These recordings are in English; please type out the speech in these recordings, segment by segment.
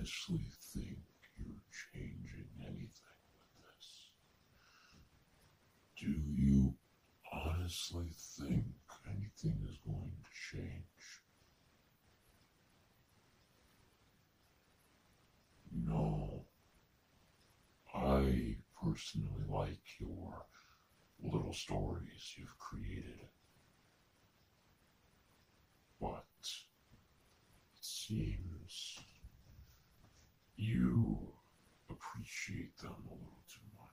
honestly think you're changing anything with this? Do you honestly think anything is going to change? No. I personally like your little stories you've created. But it seems you appreciate them a little too much.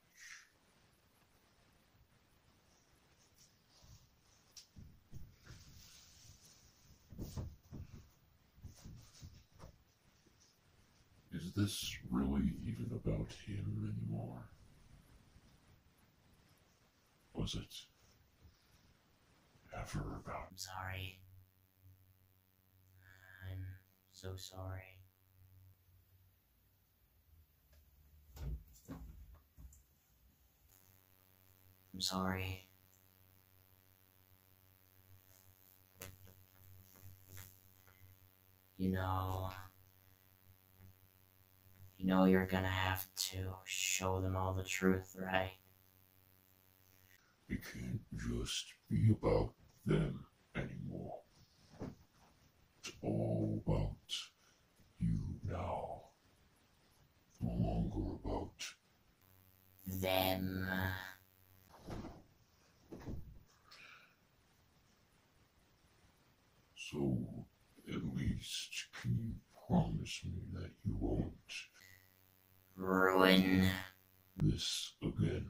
Is this really even about him anymore? Was it ever about I'm sorry. I'm so sorry. I'm sorry. You know, you know you're gonna have to show them all the truth, right? it can't just be about them anymore? It's all about you now. No longer about Them. So, at least, can you promise me that you won't Ruin. this again?